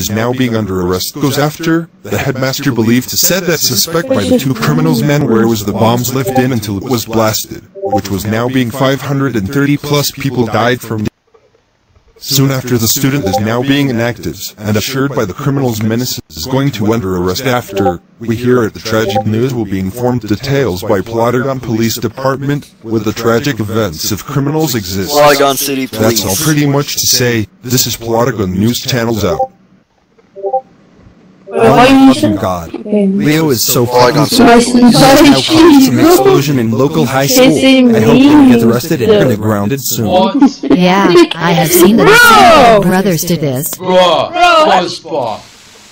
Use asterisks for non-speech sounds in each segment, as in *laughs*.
is now being under arrest, goes after the headmaster believed to said that suspect by the two criminals men where was the bombs left in until it was blasted, which was now being 530 plus people died from Soon after the student is now being inactive and assured by the criminal's menace is going to under arrest after we hear at the tragic news will be informed details by Plotagon Police Department with the tragic events if criminals exist. Polygon City Police. That's all pretty much to say. This is Plotagon News Channels out. Why you fucking god. Leo is so Polygon fucking City so Police. now caused some explosion in local high school. I hope he gets arrested and gonna grounded soon. Yeah, I have seen that the brothers did this. Bruh, SpongeBob.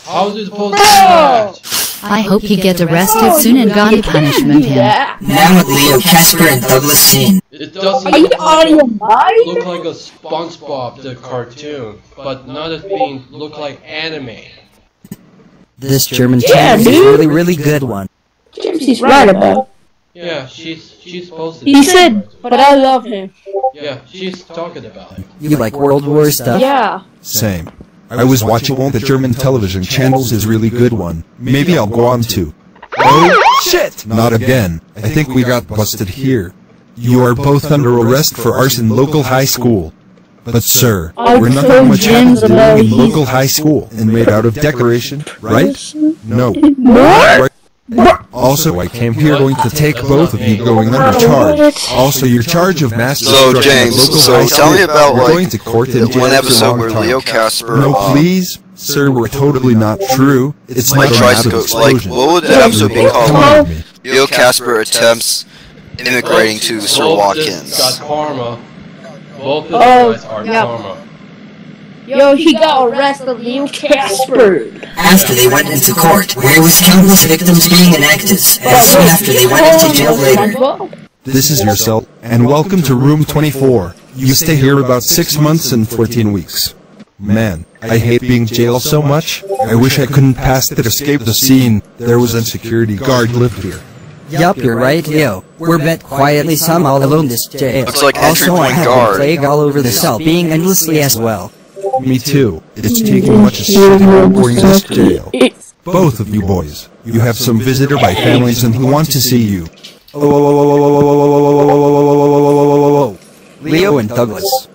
How is it supposed to do that? I hope he gets arrested soon and God punishment him. Now with Leo, Casper, and Douglas Scene. It doesn't Are you out of your look like a SpongeBob the cartoon, but not as being look like anime. This German Yeah, channel is a really, really good one. James is right about. Yeah, she's she's supposed to. He said, but I love him. Yeah, she's talking about it. You like World War stuff? Yeah. Same. I was watching one of the German television channels is really good one. Maybe I'll go on to. Oh shit! Not again. I think we got busted here. You are both under arrest for arson local high school. But sir, I we're not that told much James happened in his- local high school and made out of decoration, right? No. What? Also, I came here going to take both of you going under charge. Also, your charge of mass So, destruction James, local so high tell me about, We're like, going to court and The one episode where time. Leo Casper. No, um, please, sir, we're totally not true. It's Like not tries to go, like, what would the episode be called? Leo Casper attempts immigrating to Sir Watkins. got karma. Both of Oh, guys are yeah. karma. Yo, he got arrested, Leo Casper. After they went into court, where was countless victims being enacted, and soon after they went into jail later. This is yourself, and welcome to room 24. You stay here about 6 months and 14 weeks. Man, I hate being jailed so much. I wish I couldn't pass that escape the scene. There was a security guard lived here. Yup, you're right, Leo. We're bet quietly some all alone this jail. Looks like also, I have guard. a plague all over the cell, being endlessly as well. Me too. It's taking much shit going this jail. Both of you boys. You have some visitor by families and who want to see you. Leo and Douglas.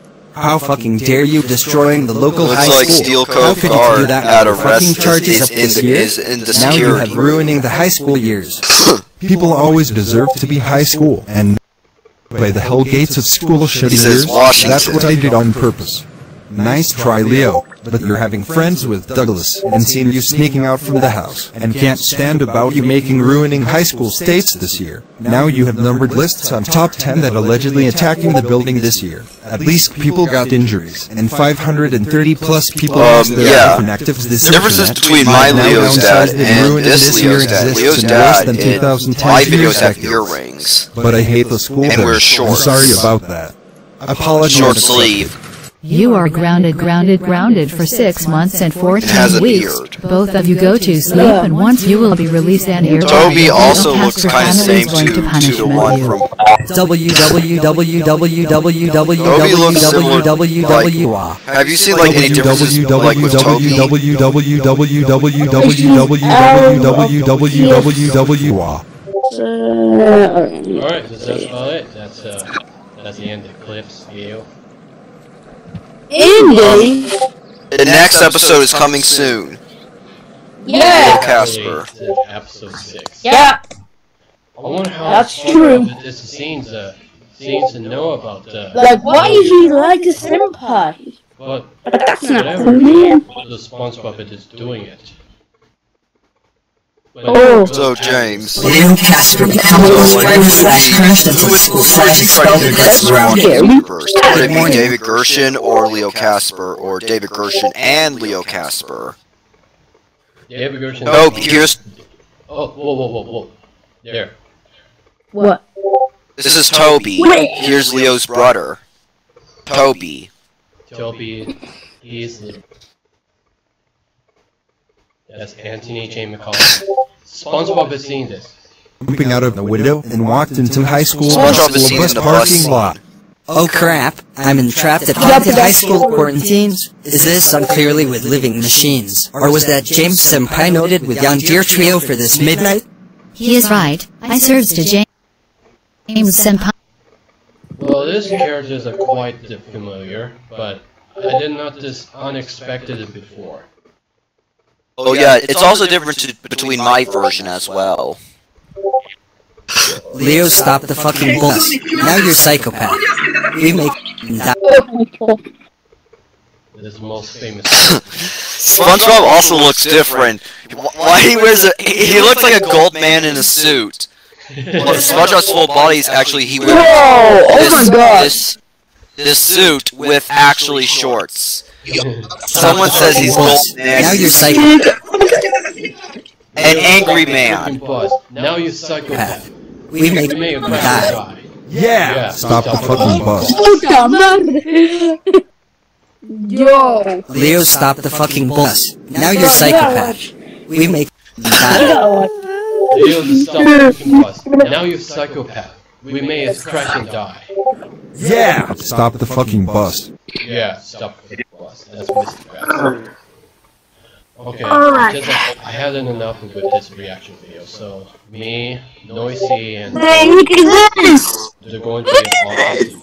How fucking dare you destroying the local Looks high like school? Steel How could you do that at with fucking charges is up this the- year? is in the now you security. have ruining the high school years. *laughs* People always deserve to be high school, and by the hell gates of school shutting says years, Washington. that's what I did on purpose. Nice try, Leo, but you're having friends with Douglas and seen you sneaking out from the house, and can't stand about you making ruining high school states this year. Now you have numbered lists on top 10 that allegedly attacking the building this year. At least people got injuries, and 530 plus people Um, lost their yeah. life in actives this The differences between my Leo's dad and this Leo's dad. Leo's dad than in 2010 my videos have earrings. But I hate the school And there. wear I'm sorry about that. Apologies. Short sleeve. You are grounded, grounded, grounded for six months and 14 weeks. beard. Both of you go to sleep, and once you will be released and here. Toby also looks Casper kind of family same is going to, to the punishment one you. from www.www.www. Have you seen like any differences like with Toby? www. Alright, so that's about it. That's uh, that's the end of the clips, you. Ending? The next episode is coming soon. Yeah. Casper. Actually, it's, Episode six. Yeah. I wonder how That's true. This seems uh seems to know about uh. Like, why is he like a senpai? But But that's not whatever. cool, man. The SpongeBob is doing it. But Oh. So James, Leo Casper becomes a spider slash crashed into the school slash expelled or gets grounded. universe? Would it be David Gershon or Leo Casper, or David Gershon and Leo Casper? David Gershon. No, here's Oh, whoa, whoa, whoa, whoa. There. What? this is Toby. Here's Leo's brother, Toby. Toby, he's the. That's Anthony J. McCollum. SpongeBob has seen this. Jumping out of the window and walked into high school SpongeBob on is a seen bus in the bus parking lot. Oh crap, I'm entrapped at haunted high school quarantines. Is this unclearly with living machines? Or was that James Senpai noted with Yandere Trio for this midnight? He is right. I serves to James Senpai. Well, these characters are quite familiar, but I did not this unexpected before. Oh, oh yeah, it's also different to, between my version as well. Leo, stop the fucking bus. Now you're a psychopath. We make die. This most famous. *laughs* SpongeBob also looks different. Wh- Why he wears a he he looks like a gold man in a suit. But *laughs* SpongeBob's full body is actually he wears Whoa! Oh my god! this this suit with actually shorts. Someone says he's gold Now you're psychopath. an angry man. Now you psychopath. We make You may crash die. die. Yeah! Stop the fucking bus. Puta madre! Yo! Leo, stop the fucking bus. *laughs* Now you're psychopath. We make die. Leo, just stop the freaking bus. Now you psychopath. We may as crash and die. Yeah! Stop the fucking bus. Yeah, stop the bus. That's Mr. Okay, Alright. just, uh, I had enough with this reaction video, so me, Noisy, and Hey, look at this! they're going to be all